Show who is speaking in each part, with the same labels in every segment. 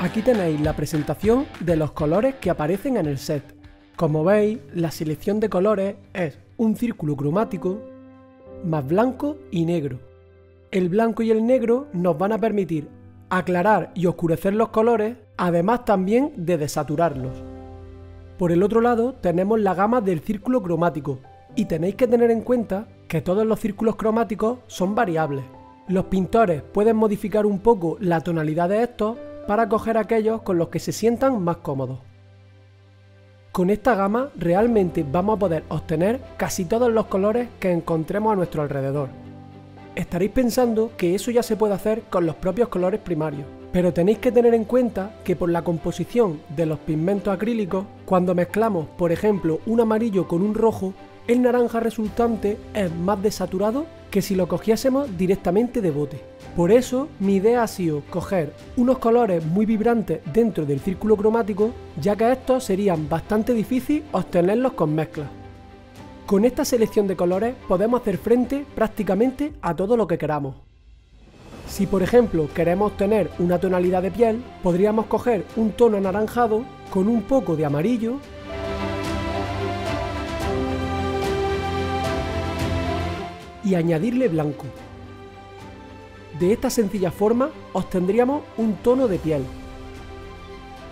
Speaker 1: Aquí tenéis la presentación de los colores que aparecen en el set. Como veis, la selección de colores es un círculo cromático más blanco y negro. El blanco y el negro nos van a permitir aclarar y oscurecer los colores, además también de desaturarlos. Por el otro lado tenemos la gama del círculo cromático, y tenéis que tener en cuenta que todos los círculos cromáticos son variables. Los pintores pueden modificar un poco la tonalidad de estos para coger aquellos con los que se sientan más cómodos. Con esta gama realmente vamos a poder obtener casi todos los colores que encontremos a nuestro alrededor. Estaréis pensando que eso ya se puede hacer con los propios colores primarios, pero tenéis que tener en cuenta que por la composición de los pigmentos acrílicos, cuando mezclamos por ejemplo un amarillo con un rojo, el naranja resultante es más desaturado que si lo cogiésemos directamente de bote. Por eso mi idea ha sido coger unos colores muy vibrantes dentro del círculo cromático, ya que estos serían bastante difícil obtenerlos con mezclas. Con esta selección de colores podemos hacer frente prácticamente a todo lo que queramos. Si por ejemplo queremos obtener una tonalidad de piel, podríamos coger un tono anaranjado con un poco de amarillo y añadirle blanco. De esta sencilla forma obtendríamos un tono de piel.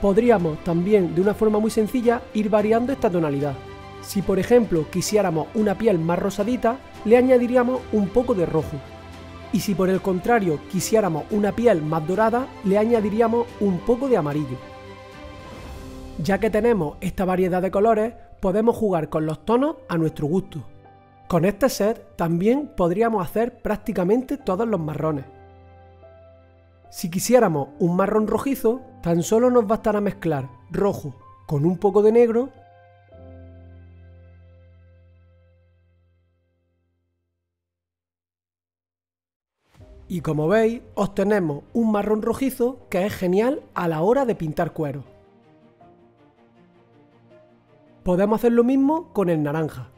Speaker 1: Podríamos también de una forma muy sencilla ir variando esta tonalidad. Si por ejemplo quisiéramos una piel más rosadita, le añadiríamos un poco de rojo. Y si por el contrario quisiéramos una piel más dorada, le añadiríamos un poco de amarillo. Ya que tenemos esta variedad de colores, podemos jugar con los tonos a nuestro gusto. Con este set también podríamos hacer prácticamente todos los marrones. Si quisiéramos un marrón rojizo, tan solo nos bastará mezclar rojo con un poco de negro y como veis obtenemos un marrón rojizo que es genial a la hora de pintar cuero. Podemos hacer lo mismo con el naranja.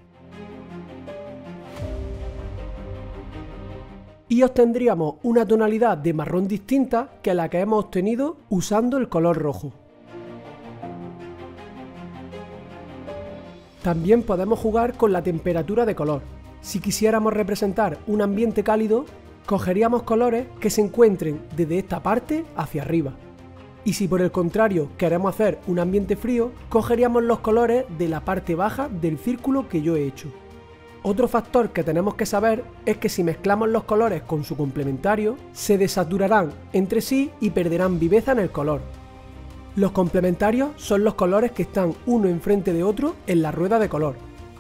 Speaker 1: Y obtendríamos una tonalidad de marrón distinta que la que hemos obtenido usando el color rojo. También podemos jugar con la temperatura de color. Si quisiéramos representar un ambiente cálido, cogeríamos colores que se encuentren desde esta parte hacia arriba. Y si por el contrario queremos hacer un ambiente frío, cogeríamos los colores de la parte baja del círculo que yo he hecho. Otro factor que tenemos que saber es que si mezclamos los colores con su complementario, se desaturarán entre sí y perderán viveza en el color. Los complementarios son los colores que están uno enfrente de otro en la rueda de color.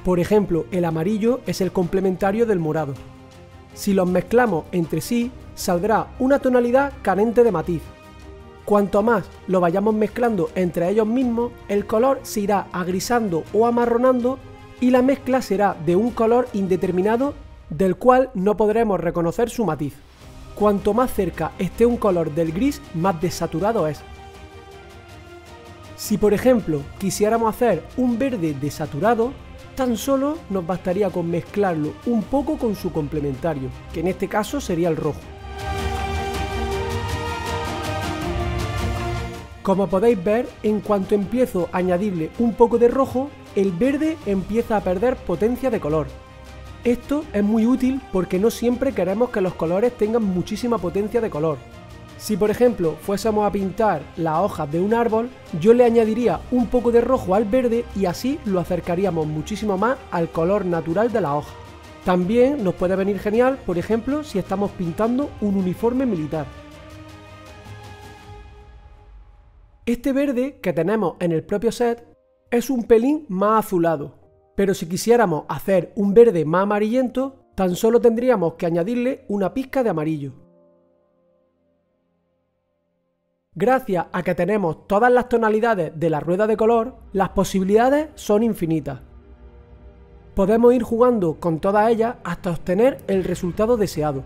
Speaker 1: Por ejemplo, el amarillo es el complementario del morado. Si los mezclamos entre sí, saldrá una tonalidad carente de matiz. Cuanto más lo vayamos mezclando entre ellos mismos, el color se irá agrisando o amarronando y la mezcla será de un color indeterminado del cual no podremos reconocer su matiz. Cuanto más cerca esté un color del gris, más desaturado es. Si por ejemplo quisiéramos hacer un verde desaturado, tan solo nos bastaría con mezclarlo un poco con su complementario, que en este caso sería el rojo. Como podéis ver, en cuanto empiezo a añadirle un poco de rojo, el verde empieza a perder potencia de color. Esto es muy útil porque no siempre queremos que los colores tengan muchísima potencia de color. Si por ejemplo fuésemos a pintar las hojas de un árbol, yo le añadiría un poco de rojo al verde y así lo acercaríamos muchísimo más al color natural de la hoja. También nos puede venir genial, por ejemplo, si estamos pintando un uniforme militar. Este verde que tenemos en el propio set es un pelín más azulado, pero si quisiéramos hacer un verde más amarillento, tan solo tendríamos que añadirle una pizca de amarillo. Gracias a que tenemos todas las tonalidades de la rueda de color, las posibilidades son infinitas. Podemos ir jugando con todas ellas hasta obtener el resultado deseado.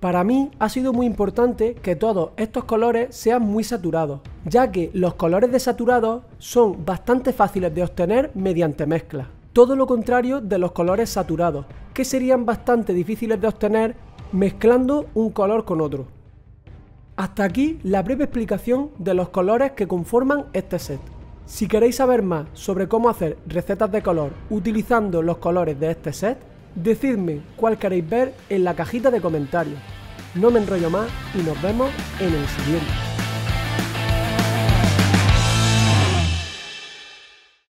Speaker 1: Para mí ha sido muy importante que todos estos colores sean muy saturados, ya que los colores desaturados son bastante fáciles de obtener mediante mezcla. Todo lo contrario de los colores saturados, que serían bastante difíciles de obtener mezclando un color con otro. Hasta aquí la breve explicación de los colores que conforman este set. Si queréis saber más sobre cómo hacer recetas de color utilizando los colores de este set, decidme cuál queréis ver en la cajita de comentarios. No me enrollo más y nos vemos en el siguiente.